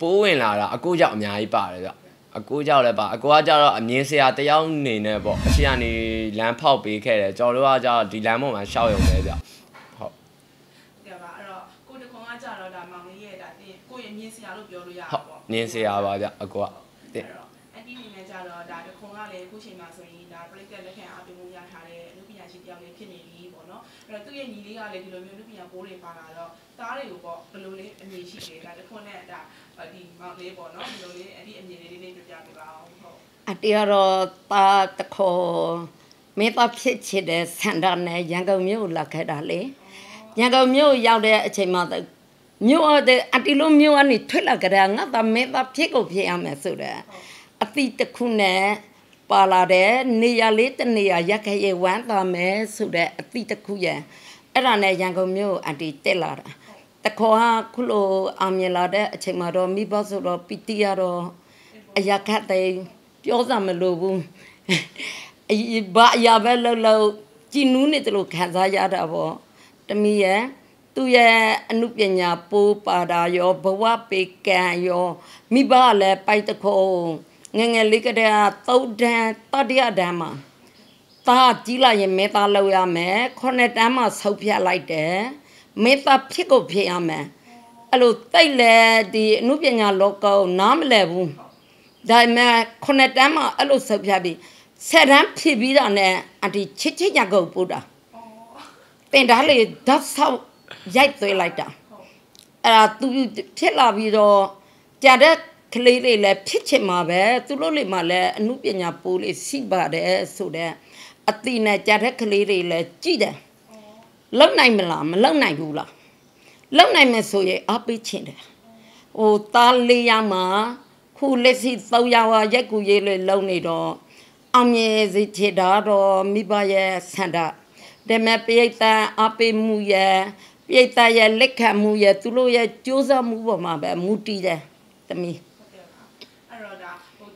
ပိုးဝင်လာတာအကိုကြောင့်အများကြီးပါတယ်ဗျအကိုကြောင့်လည်းပါအကိုကကြတော့အမြင်ဆရာတယောက်နေနဲ့ပေါ့အရှိကနေလမ်းဖောက်ပေးခဲ့တယ်ကျွန်တော်တို့ကကြတော့ဒီလမ်းပေါ်မှာရှောက်ရုံပဲဗျဟုတ်ကဲပါအဲ့တော့ကိုတခွန်ကကြတော့ဒါမောင်လေးရဲ့ဒါတင်ကိုရဲ့မြင်စရာလို့ပြောလို့ရဟုတာတ်ပေါ့မြင်ဆရာပါဗျအကိုကအဲ့တော့အန်တီနေနဲ့ကြတော့ဒါတခွန်ကလည်းအခုချိန်မှာဆိုရင်ဒါပရိသတ်လက်ခံအားပေးမှုရထားတဲ့လူပညာရှင်တယောက်လေးဖြစ်နေပြီပေါ့နော် အဲ့တော့သူ့ရဲ့ညီလေးကလည်းဒီလိုမျိုးလူပညာပိုးတွေပါလာတော့သားတွေကိုပေါ့ဘယ်လိုလေးအမြင်ရှိတယ်ဒါတခွန်နဲ့ဒါဒီမောင်လေးပေါ့နော်ဒီလိုလေးအဒီအမြင်လေးလေးပြပြပေးပါအောင်ဟုတ်အတေရောတာတခေါ်မေတ္တာဖြစ်ချစ်တဲ့ဆန္ဒနဲ့ရန်ကုန်မြို့ကိုလာခဲ့တာလေရန်ကုန်မြို့ရောက်တဲ့အချိန်မှာမြို့အတီလိုမြို့ကနေထွက်လာကြတာငါသားမေတ္တာဖြစ်ကိုဖြစ်ရမယ်ဆိုတဲ့အတိတစ်ခုနဲ့ ပါလာတဲ့နေရာလေးတနေရာရက်ခရဲဝမ်းသာမယ်ဆိုတဲ့အတိတစ်ခုရဲ့အဲ့ဒါနဲ့ရန်ကုန်မြို့အတီတက်လာတာတခေါ်ဟာခုလိုအောင်မြင်လာတဲ့အချိန်မှာတော့မိဘဆိုတော့ပီတီရတော့အရာခတ်တဲ့ပြောစမလို့ဘူးအဘာအရာပဲလှုပ်လှုပ်ကြည်နူးနေတယ်လို့ခံစားရတာပေါ့တမီးရဲ့သူရဲ့အမှုပညာပိုးပါတာရောဘဝပေကံရောမိဘကလည်းပိုက်တခေါ ငယ်ငယ်လေးကတည်းကသုတ်တန်တတိယတန်းမှာသားကြီးလာရင်မေတ္တာလုပ်ရမယ်ခုနှစ်တန်းမှာဆုတ်ဖြတ်လိုက်တယ်မေတ္တာဖြစ်ကိုဖြစ်ရမယ်အဲ့လိုတိတ်လေဒီအမှုပညာလောကကိုနားမလည်ဘူးဒါပေမဲ့ခုနှစ်တန်းမှာအဲ့လိုဆုတ်ဖြတ်ပြီးဆယ်တန်းဖြစ်ပြီးတာနဲ့အတီချစ်ချစ်ညကုတ်ပို့တာတင်တားလေဓာတ်ဆောက်ရိုက်သွေးလိုက်တာအဲ့ဒါသူဖြစ်လာပြီးတော့ကြာတဲ့ ကလေးတွေလည်းဖြစ်ချင်မှာပဲသူတို့တွေမှလည်းအမှုပညာပိုးလေးစီပါတယ်ဆိုတဲ့အတိနဲ့ကြာတဲ့ကလေးတွေလည်းကြည်တယ်လုံနိုင်မလားမလုံနိုင်ဘူးလားလုံနိုင်မယ်ဆိုရင်အားပေးချင်တယ်ဟိုသားလေးရမှာခုလက်စီ၃ယောက်ရက်ကူရေးလေးလုံနေတော့အောင်မြင်စေချင်တာတော့မိဘရဲ့ဆန္ဒဒါမဲ့ပိဋကအားပေးမှုရဲ့ပိဋကရဲ့လက်ခံမှုရဲ့သူတို့ရဲ့ကြိုးစားမှုပေါ်မှာပဲမူတည်တယ်တမီးဟုတ်ကဲ့ပါအဲ့တော့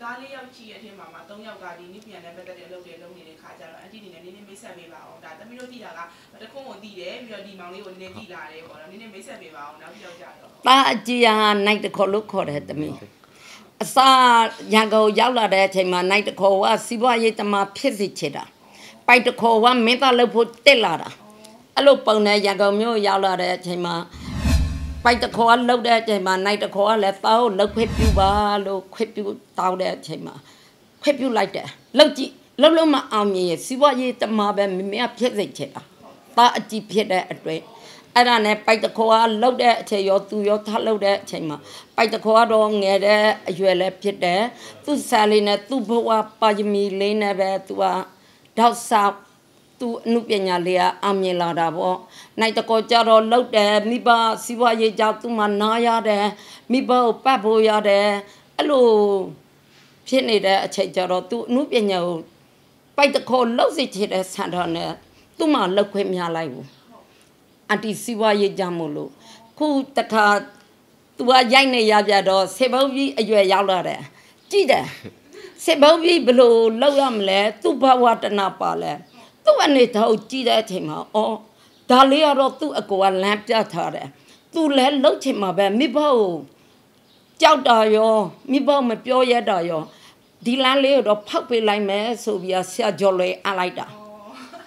ဒါဟိုသားလေးယောက်ကြီးရဲ့အထက်မှာမှာ၃ယောက်ကဒီနိပြန်နဲ့ပတ်သက်တဲ့အလုပ်တွေလုပ်နေတဲ့ခါကျတော့အန်တီအနေနဲ့နည်းနည်းမိတ်ဆက်ပေးပါအောင်ဒါတမီးတို့ကြည့်တာကတခွန်းကိုတည်တယ်ပြီးတော့ဒီမောင်လေးကိုနည်းနည်းကြည့်လာတယ်ပေါ့နော်နည်းနည်းမိတ်ဆက်ပေးပါအောင်နောက်ပြီးတော့ကြတော့ตาအကြီးဟာနိုင်တခေါ်လို့ခေါ်တယ်တမီးအစာရန်ကုန်ရောက်လာတဲ့အချိန်မှာနိုင်တခေါ်ကစီးပွားရေးတမဖြစ်စီချစ်တာပိုက်တခေါ်ကမင်းသားလုပ်ဖို့တက်လာတာအဲ့လိုပုံနဲ့ရန်ကုန်မြို့ရောက်လာတဲ့အချိန်မှာ ပိုက်တခေါ်ကလှုပ်တဲ့အချိန်မှာနိုင်တခေါ်ကလည်းတောင်းလှုပ်ခွင့်ပြုပါလို့ခွင့်ပြုတောင်းတဲ့အချိန်မှာခွင့်ပြုလိုက်တယ်လှုပ်ကြည့်လှုပ်လို့မအောင်မြင်ရစီးပွားရေးတမပဲမမေကဖြစ်စိတ်ချစ်တာတာအကြည့်ဖြစ်တဲ့အတွက်အဲ့ဒါနဲ့ပိုက်တခေါ်ကလှုပ်တဲ့အချိန်ရောသူရောထလှုပ်တဲ့အချိန်မှာပိုက်တခေါ်ကတော့ငယ်တဲ့အရွယ်လည်းဖြစ်တယ်သူ့ဆာလေးနဲ့သူ့ဘဝပါရမီလေးနဲ့ပဲသူကတောက်ဆောက် သူအမှုပညာလေးကအောင်မြင်လာတာပေါ့နိုင်တကောကြတော့လှုပ်တယ်မိဘစီးပွားရေးကြောင့်သူ့မှာနားရတယ်မိဘကိုပတ်ဖို့ရတယ်အဲ့လိုဖြစ်နေတဲ့အချိန်ကြတော့သူအမှုပညာကိုပိုက်တခေါ်လှုပ်စီချင်တဲ့ဆန္ဒနဲ့သူ့မှာလှုပ်ခွင့်မရလိုက်ဘူးအန်တီစီဝါရေးကြမို့လို့ခုတခါသူကရိုက်နေရပြတော့စေဘုံကြီးအရွယ်ရောက်လာတယ်ကြည့်တယ်စေဘုံကြီးဘလို့လောက်ရမလဲသူ့ဘဝတနာပါလဲ သူ့အနေတော့ကြည့်တဲ့အချိန်မှာအော်ဒါလေးကတော့သူ့အကူကလမ်းပြထားတယ်သူလည်းလှုပ်ချင်မှာပဲမိဘကိုကြောက်တာရောမိဘမပြောရတာရောဒီလမ်းလေးကိုတော့ဖောက်ပေးလိုက်မယ်ဆိုပြီးဆရာကျော်လေးအပ်လိုက်တာ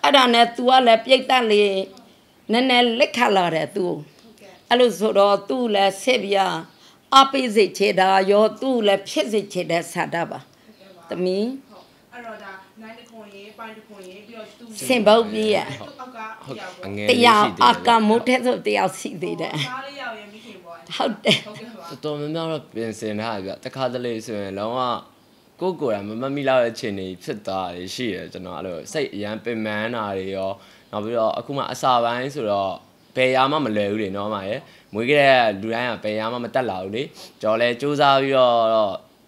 အဲ့ဒါနဲ့ तू ကလည်းပြိတ်တက်လေးနည်းနည်းလက်ခတ်လာတယ် तू အဲ့လိုဆိုတော့ तू လည်းဆက်ပြအပိစိတ်ချေတာရော तू လည်းဖြစ်စိတ်ချေတဲ့ဆန္ဒပါသမီး ပိုင်းတခွန်ရေးပြီးတော့သူစင်ပုတ်ပြီးရဲ့သူ့အောက်ကတရားပေါ့အငယ်တလေးယောက်ရှိသေးအတယ်ကမိုးထဲဆိုတယောက်ရှိသေးတယ်သားလေးယောက်ရဲ့မိခင်ပေါ့ဟုတ်တယ်ဟုတ်ကဲ့ပါတော်တော်များများတော့ပြင်ဆင်ထားတယ်ဗျတခါတလေဆိုရင်လုံးဝကိုယ့်ကိုယ်တိုင်မမတ်မိလောက်တဲ့ခြေနေဖြစ်သွားတယ်ရှိတယ်ကျွန်တော်အဲ့လိုစိတ်အရန်ပင်ပန်းတာတွေရောနောက်ပြီးတော့အခုမှအစာပိုင်းဆိုတော့ဘယ်ရာမှမလွယ်ဘူးလေနော်မရဲ့မွေးကြတဲ့လူတိုင်းကဘယ်ရာမှမတက်လာဘူးလေကျွန်တော်လည်းစူးစမ်းပြီးတော့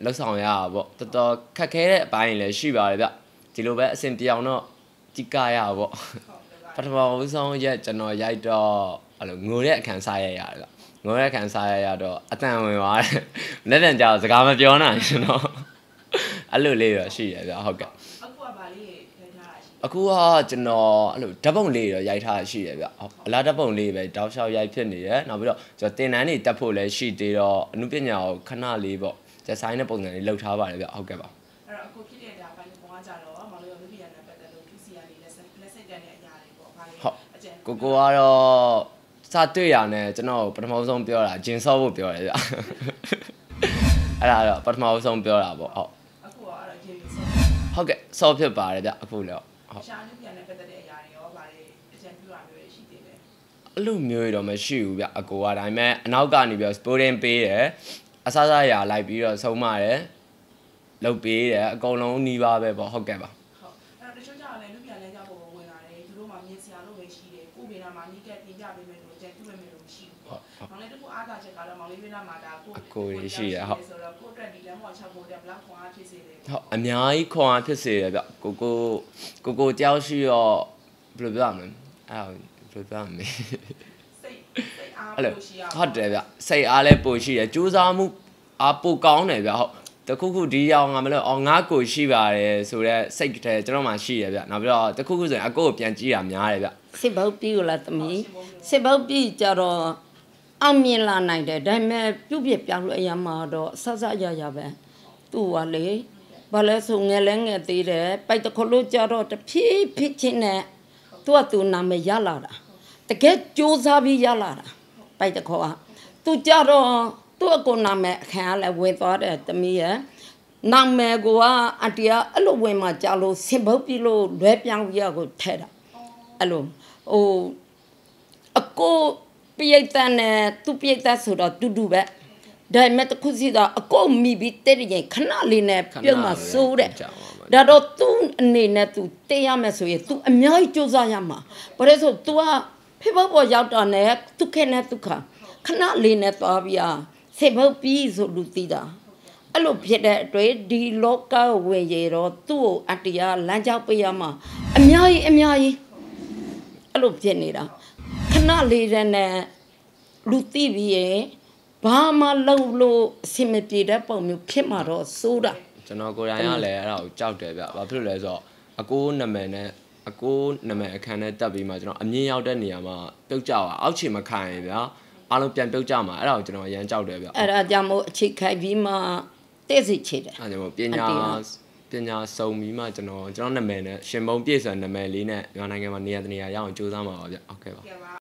လှုပ်ဆောင်ရတာပေါ့တော်တော်ခက်ခဲတဲ့အပိုင်းလည်းရှိပါတယ်ဗျ ဒီလိုပဲအဆင်ပြေအောင်တော့ကြည့်ကြရပါပေါ့ပထမဦးဆုံးရက်ကျွန်တော်ရိုက်တော့အဲ့လိုငိုတဲ့အခန်းစားရရတယ်ငိုတဲ့အခန်းစားရရတော့အတန်ဝင်သွားတယ်လက်တန်ကြောင်စကားမပြောနိုင်ကျွန်တော်အဲ့လိုလေးတော့ရှိရဗျဟုတ်ကဲ့အခုကဗာလေးရိုက်ထားတာရှိအခုကကျွန်တော်အဲ့လိုဓာတ်ပုံလေးတော့ရိုက်ထားတာရှိရဗျဟုတ်အလားဓာတ်ပုံလေးပဲတောက်လျှောက်ရိုက်ဖြစ်နေတယ်နောက်ပြီးတော့ကျွန်တော်တင်တန်းတွေတက်ဖို့လည်းရှိသေးတော့အမှုပညာကိုခဏလေးပေါ့ကျဆိုင်တဲ့ပုံစံလေးလုပ်ထားပါတယ်ဗျဟုတ်ကဲ့ပါ အဲ့တော့အခုဖြစ်တဲ့ဒါပိုင်းပုံကကြတော့မောင်လေးတို့လူပြည်နဲ့ပတ်သက်လို့ QC ကနေလက်ဆက်လက်ဆက်တက်တဲ့အရာတွေပေါ့ဘာလဲအကျဉ်းကိုကိုကတော့စတွေ့ရနဲ့ကျွန်တော်ပထမဆုံးပြောတာဂျင်ဆော့ဖို့ပြောတယ်ဗျအဲ့ဒါတော့ပထမဆုံးပြောတာပေါ့ဟုတ်အခုတော့အဲ့တော့ရေဆိုဟုတ်ကဲ့ဆော့ဖြစ်ပါတယ်ဗျအခုလည်းဟုတ်ရှာလူပြည်နဲ့ပတ်သက်တဲ့အရာတွေရောဘာလဲအကျဉ်းပြရမျိုးရှိသေးတယ်အဲ့လိုမျိုးတွေတော့မရှိဘူးဗျအကိုကဒါပေမဲ့အနောက်ကနေပြီးတော့ sporting ပေးတယ်အစားစားရာလိုက်ပြီးတော့ဆုံးမတယ် လုပ်ပေးတယ်အကုန်လုံးနှီးပါပဲပေါ့ဟုတ်ကဲ့ပါဟုတ်အဲ့တော့တချို့ကြောင့်လည်းလူပြည်လဲကြဖို့ဝင်လာတယ်သူတို့မှမြင်စရာလို့ပဲရှိတယ်ကိုဗေနာမှာနီးကက်တင်ပြပေးမယ်လို့အကျဉ်းပြပေးမယ်လို့မရှိဘူးပေါ့မောင်လေးတို့အားသာချက်ကတော့မောင်လေးဗေနာမှာဒါကိုဆိုတော့ကိုအတွက်ဒီလမ်းပေါ်ချက်ဖို့တဲ့ဘလောက်ခွန်အားဖြစ်စေတယ်ဟုတ်အများကြီးခွန်အားဖြစ်စေတယ်ဗျကိုကိုကိုကိုတယောက်ရှိတော့ဘယ်လိုပြောရမလဲအဲ့ဒါဘယ်လိုပြောရမလဲစိတ်စိတ်အားအဲ့လိုလို့ရှိရဟုတ်တယ်ဗျစိတ်အားလည်းပိုရှိတယ်ကြိုးစားမှုအားပိုကောင်းတယ်ဗျဟုတ် တခုခုဒီရောက်ငါမလို့အော်ငါကိုရှိပါတယ်ဆိုတော့စိတ်ထဲကျွန်တော်မှရှိတယ်ဗျနောက်ပြီးတော့တခုခုဆိုရင်အကိုကိုပြန်ကြည့်တာများတယ်ဗျစစ်ဘုတ်ပြီးကိုလားသမီးစစ်ဘုတ်ပြီးကြတော့အောင်မြင်လာနိုင်တယ်ဒါပေမဲ့ပြုတ်ပြပြောင်းလို့အရာမှာတော့ဆဆရရပဲသူ့ကလေဘာလဲဆိုငယ်လဲငယ်သေးတယ်ပိုက်တခလို့ကြတော့တဖြည်းဖြည်းချင်းနဲ့သူကသူနာမည်ရလာတာတကယ်စူးစားပြီးရလာတာပိုက်တခေါကသူကြတော့ သူ့အကိုနာမည်အခန်းကလည်းဝင်သွားတယ်သမီးရဲ့နာမည်ကအတ္တရအဲ့လိုဝင်မှကြာလို့စင်ဘုတ်ပြီးလို့လွဲပြောင်းပြီးရကိုထဲတာ အဲ့လိုဟိုအကိုပြိတ္တနဲ့သူပြိတ္တဆိုတော့တူတူပဲဒါပေမဲ့တစ်ခုစီတော့အကိုမိပြီးတဲ့ရင်ခဏလေးနဲ့ပြုတ်မှစိုးတဲ့ဒါတော့သူအနေနဲ့သူတေးရမယ်ဆိုရင် तू အများကြီးစူးစမ်းရမှာဘာလို့ဆို तू ကဖေဖော်ပေါ်ရောက်တာနဲ့သူခဲနဲ့သူခခဏလေးနဲ့သွားပြီးอ่ะ ဆေဘုတ်ပြီးဆိုလူသိတာအဲ့လိုဖြစ်တဲ့အတွက်ဒီလောကဝင်ရတော့သူ့ကိုအတ္တရားလမ်းကြောင်းပေးရမှာအများကြီးအများကြီးအဲ့လိုဖြစ်နေတာခဏလေးတည်းနဲ့လူသိပြီးရင်ဘာမှလုပ်လို့အဆင်မပြေတဲ့ပုံမျိုးဖြစ်မှာတော့စိုးတာကျွန်တော်ကိုယ်တိုင်ကလည်းအဲ့ဒါကိုကြောက်တယ်ဗျဘာဖြစ်လို့လဲဆိုတော့အကိုနာမည်နဲ့အကိုနာမည်အခန်းနဲ့တက်ပြီးမှကျွန်တော်အမြင့်ရောက်တဲ့နေရာမှာပြုတ်ကြပါအောက်ခြေမခံရင်ဗျာ အားလုံးပြန်ပြုတ်ကြမှာအဲ့ဒါကိုကျွန်တော်အရန်ကြောက်တယ်ဗျအဲ့ဒါကြောင့်မို့အခြေခိုက်ပြီးမှတဲ့စီချေတယ်အဲ့ဒါကြောင့်မို့ပညာပညာစုံပြီးမှကျွန်တော်ကျွန်တော်နာမည်နဲ့ရှင်ဘုံပြည့်စုံနာမည်လေးနဲ့မြန်မာနိုင်ငံမှာနေရာတနေရာရအောင်ကြိုးစားမှာပါဗျဟုတ်ကဲ့ပါကဲပါ